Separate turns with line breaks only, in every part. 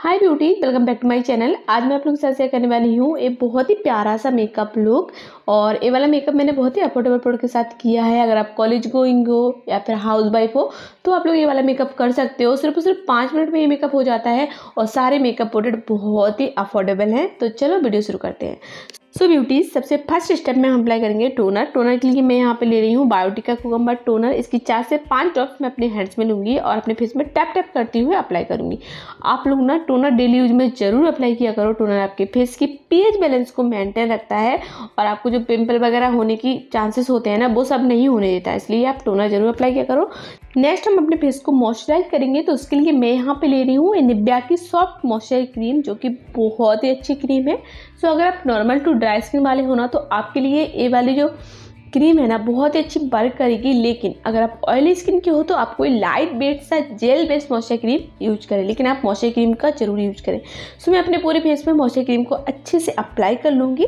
Hi beauty welcome back to my channel आज मैं आप लोगों के साथ शेयर करने वाली हूँ एक बहुत ही प्यारा सा मेकअप लुक और ये वाला मेकअप मैंने बहुत ही अफोर्डेबल प्रोडक्ट के साथ किया है। अगर आप कॉलेज गोइंग हो या फिर हाउस वाइफ हो तो आप लोग ये वाला मेकअप कर सकते हो। सिर्फ़ सिर्फ़ पाँच मिनट में ये मेकअप हो जाता है और सारे मेकअप प्रोडक्ट बहुत ही अफोर्डेबल हैं। तो चलो वीडियो शुरू करते हैं। सो ब्यूटी सबसे फ़र्स्ट स्टेप में हम अप्लाई करेंगे टोनर टोनर के लिए मैं यहाँ पे ले रही हूँ बायोटिका कोकम्बर टोनर इसकी चार से पाँच ड्रॉप्स मैं अपने हैंड्स में लूँगी और अपने फेस में टैप टैप करती हुए अप्लाई करूँगी। आप लोग ना टोनर डेली यूज़ में ज़रूर अप्लाई किया करो। टोनर आपके फेस की पीएच बैलेंस को मेंटेन रखता है और आपको जो पिम्पल वगैरह होने की चांसेस होते हैं ना, वो सब नहीं होने देता इसलिए आप टोनर ज़रूर अप्लाई किया करो। नेक्स्ट हम अपने फेस को मॉइस्चराइज करेंगे तो उसके लिए मैं यहाँ पे ले रही हूँ निब्या की सॉफ्ट मॉइस्चराइज क्रीम जो कि बहुत ही अच्छी क्रीम है। सो अगर आप नॉर्मल टू ड्राई स्किन वाले हो ना तो आपके लिए ये वाली जो क्रीम है ना, बहुत ही अच्छी वर्क करेगी। लेकिन अगर आप ऑयली स्किन के हो तो आप कोई लाइट वेट सा gel based moisture cream use करें। लेकिन आप मॉइस्चर क्रीम का ज़रूर यूज़ करें। सो मैं अपने पूरे फेस में मॉइस्चर क्रीम को अच्छे से अप्लाई कर लूँगी।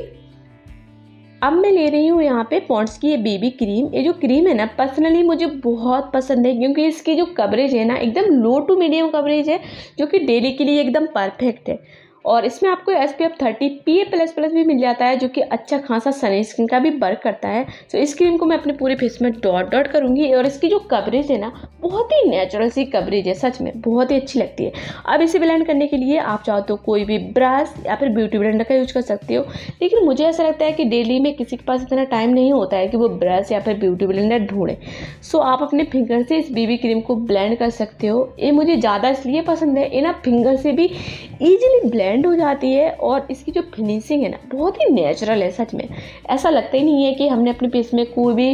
अब मैं ले रही हूँ यहाँ पे पॉन्ड्स की ये बेबी क्रीम ये जो क्रीम है ना पर्सनली मुझे बहुत पसंद है, क्योंकि इसकी जो कवरेज है ना, एकदम लो टू मीडियम कवरेज है, जो कि डेली के लिए एकदम परफेक्ट है। और इसमें आपको S P F thirty P A plus plus भी मिल जाता है, जो कि अच्छा खासा सनी स्किन का भी वर्क करता है। सो इस क्रीम को मैं अपने पूरे फेस में डॉट डॉट करूँगी और इसकी जो कवरेज है ना, बहुत ही नेचुरल सी कवरेज है, सच में, बहुत ही अच्छी लगती है। अब इसे ब्लेंड करने के लिए आप चाहो तो कोई भी ब्रश या फिर ब्यूटी ब्लेंडर का यूज़ कर सकते हो। लेकिन मुझे ऐसा लगता है कि डेली में किसी के पास इतना टाइम नहीं होता है कि वो ब्रश या फिर ब्यूटी ब्लेंडर ढूंढे। सो आप अपने फिंगर से इस बीबी क्रीम को ब्लेंड कर सकते हो। ये मुझे ज़्यादा इसलिए पसंद है, ये ना फिंगर से भी ईजिली ब्लेंड ब्लेंड हो जाती है और इसकी जो फिनिशिंग है ना, बहुत ही नेचुरल है सच में। ऐसा लगता ही नहीं है कि हमने अपने फेस में कोई भी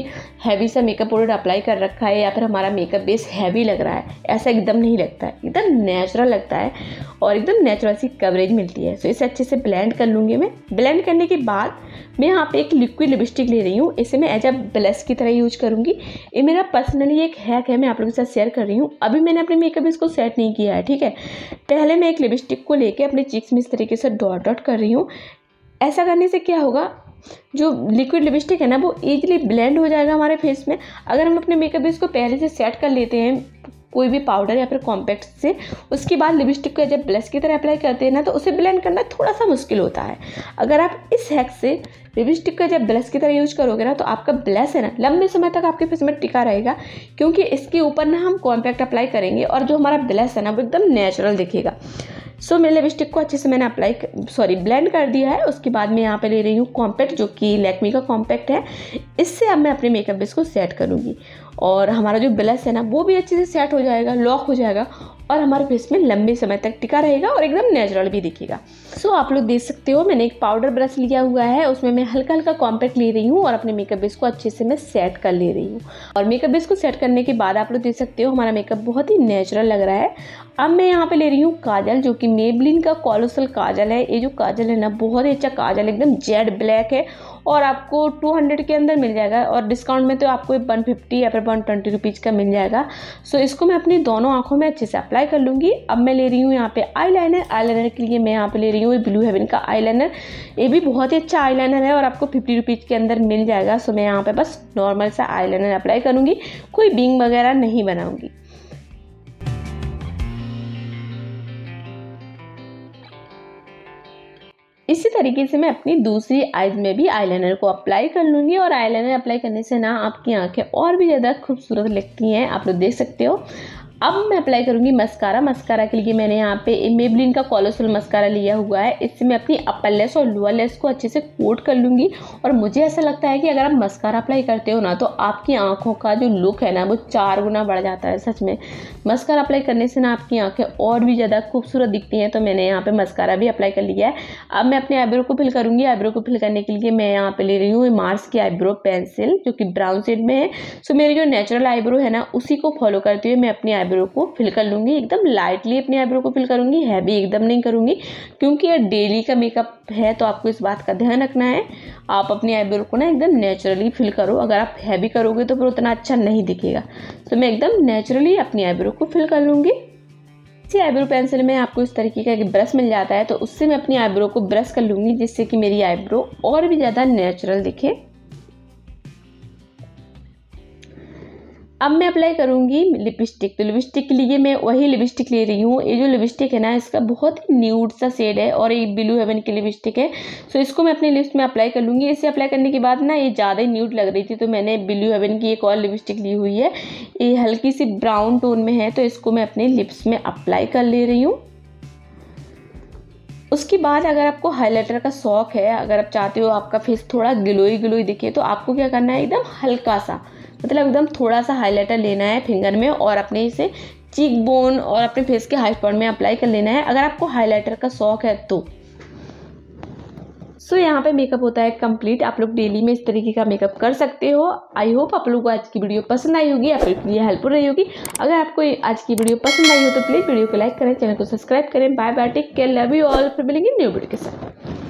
हैवी सा मेकअप प्रोडक्ट अप्लाई कर रखा है या फिर हमारा मेकअप बेस हैवी लग रहा है। ऐसा एकदम नहीं लगता है। एकदम नेचुरल लगता है और एकदम नेचुरल सी कवरेज मिलती है। सो इसे अच्छे से ब्लेंड कर लूँगी मैं। ब्लेंड करने के बाद मैं यहाँ पे एक लिक्विड लिपस्टिक ले रही हूँ। इसे मैं एज अ ब्लश की तरह यूज़ करूँगी। ये मेरा पर्सनली एक हैक है, मैं आप लोगों के साथ शेयर कर रही हूँ। अभी मैंने अपने मेकअप इसको सेट नहीं किया है, ठीक है? पहले मैं एक लिपस्टिक को लेके अपने चिक्स में इस तरीके से डॉट डॉट कर रही हूँ। ऐसा करने से क्या होगा? जो लिक्विड लिपस्टिक है ना, वो ईजिली ब्लेंड हो जाएगा हमारे फेस में। अगर हम अपने मेकअप इसको पहले से सेट कर लेते हैं, कोई भी पाउडर या फिर कॉम्पैक्ट से, उसके बाद लिपस्टिक को जब ब्लश की तरह अप्लाई करते हैं ना तो उसे ब्लेंड करना थोड़ा सा मुश्किल होता है। अगर आप इस हैक से लिपस्टिक का जब ब्लश की तरह यूज़ करोगे ना तो आपका ब्लश है ना, लंबे समय तक आपके फेस में टिका रहेगा, क्योंकि इसके ऊपर ना हम कॉम्पैक्ट अप्लाई करेंगे और जो हमारा ब्लश है ना, वो एकदम नेचुरल दिखेगा। सो so, मेरे लिपस्टिक को अच्छे से मैंने अप्लाई सॉरी ब्लेंड कर दिया है। उसके बाद मैं यहाँ पे ले रही हूँ कॉम्पैक्ट जो कि लैक्मी का कॉम्पैक्ट है। इससे अब मैं अपने मेकअप बेस को सेट करूँगी। और हमारा जो ब्लश है ना वो भी अच्छे से सेट हो जाएगा लॉक हो जाएगा और हमारे फेस में लंबे समय तक टिका रहेगा और एकदम नेचुरल भी दिखेगा। सो so, आप लोग देख सकते हो मैंने एक पाउडर ब्रश लिया हुआ है उसमें मैं हल्का हल्का कॉम्पैक्ट ले रही हूँ और अपने मेकअप बेस को अच्छे से मैं सेट कर ले रही हूँ। और मेकअप बेस को सेट करने के बाद आप लोग देख सकते हो हमारा मेकअप बहुत ही नेचुरल लग रहा है। अब मैं यहाँ पे ले रही हूँ काजल जो कि मेबलिन का कॉलोसल काजल है। ये जो काजल है ना बहुत ही अच्छा काजल एकदम जेड ब्लैक है और आपको 200 के अंदर मिल जाएगा और डिस्काउंट में तो आपको 150 या फिर वन ट्वेंटी रुपीज़ का मिल जाएगा। सो so, इसको मैं अपनी दोनों आँखों में अच्छे से अप्लाई कर लूँगी। अब मैं ले रही हूँ यहाँ पे आई लाइनर आई लाइनर के लिए मैं यहाँ पे ले रही हूँ ब्लू हेवन का आई लाइनर ये भी बहुत ही अच्छा आई लाइनर है और आपको फिफ्टी रुपीज़ के अंदर मिल जाएगा। सो मैं यहाँ पर बस नॉर्मल सा आई लाइनर अप्लाई करूँगी। कोई बिंग वगैरह नहीं बनाऊँगी। इसी तरीके से मैं अपनी दूसरी आइज़ में भी आईलाइनर को अप्लाई कर लूँगी और आईलाइनर अप्लाई करने से ना आपकी आँखें और भी ज़्यादा खूबसूरत लगती हैं। आप लोग देख सकते हो। अब मैं अप्लाई करूँगी मस्कारा मस्कारा के लिए मैंने यहाँ पे मेबलिन का कॉलोसल मस्कारा लिया हुआ है. इससे मैं अपनी अपर लेस और लोअर लेस को अच्छे से कोट कर लूँगी. और मुझे ऐसा लगता है कि अगर आप मस्कारा अप्लाई करते हो ना तो आपकी आँखों का जो लुक है ना, वो चार गुना बढ़ जाता है, सच में. मस्कारा अप्लाई करने से ना आपकी आँखें और भी ज़्यादा खूबसूरत दिखती हैं तो मैंने यहाँ पर मस्कारा भी अप्लाई कर लिया है. अब मैं अपने आईब्रो को फिल करूँगी. आईब्रो को फिल करने के लिए मैं यहाँ पर ले रही हूँ मार्स की आईब्रो पेंसिल जो कि ब्राउन शेड में है. सो मेरी जो नेचुरल आईब्रो है ना, उसी को फॉलो करते हुए मैं अपनी आईब्रो को फिल कर लूँगी, एकदम लाइटली अपने आईब्रो को फिल करूँगी हैवी एकदम नहीं करूँगी, क्योंकि ये डेली का मेकअप है तो आपको इस बात का ध्यान रखना है, आप अपने आईब्रो को ना एकदम नेचुरली फिल करो, अगर आप हैवी करोगे तो फिर उतना अच्छा नहीं दिखेगा। तो मैं एकदम नेचुरली अपनी आईब्रो को फिल कर लूँगी। इसी आईब्रो पेंसिल में आपको इस तरीके का एक ब्रश मिल जाता है तो उससे मैं अपनी आईब्रो को ब्रश कर लूँगी, जिससे कि मेरी आईब्रो और भी ज़्यादा नेचुरल दिखे। अब मैं अप्लाई करूँगी लिपस्टिक तो लिपस्टिक के लिए मैं वही लिपस्टिक ले रही हूँ। ये जो लिपस्टिक है ना, इसका बहुत ही न्यूड सा शेड है और ये ब्लू हेवन की लिपस्टिक है। सो इसको मैं अपने लिप्स में अप्लाई कर लूँगी। इसे अप्लाई करने के बाद ना, ये ज़्यादा ही न्यूड लग रही थी तो मैंने ब्लू हेवन की एक और लिपस्टिक ली हुई है। ये हल्की सी ब्राउन टोन में है तो इसको मैं अपने लिप्स में अप्लाई कर ले रही हूँ। उसके बाद अगर आपको हाइलाइटर का शौक है, अगर आप चाहते हो आपका फेस थोड़ा ग्लोई ग्लोई दिखे तो आपको क्या करना है, एकदम हल्का सा मतलब एकदम थोड़ा सा हाईलाइटर लेना है फिंगर में और अपने इसे चीक बोन और अपने फेस के हाई पॉइंट में अप्लाई कर लेना है। अगर आपको हाईलाइटर का शौक है तो। सो so, यहाँ पे मेकअप होता है कंप्लीट आप लोग डेली में इस तरीके का मेकअप कर सकते हो। आई होप आप लोगों को आज की वीडियो पसंद आई होगी। या फिर लिए हेल्पफुल रही होगी। अगर आपको आज की वीडियो पसंद आई हो तो प्लीज़ वीडियो को लाइक करें चैनल को सब्सक्राइब करें। Bye bye take care love you all फिर मिलेंगे न्यू वीडियो के साथ।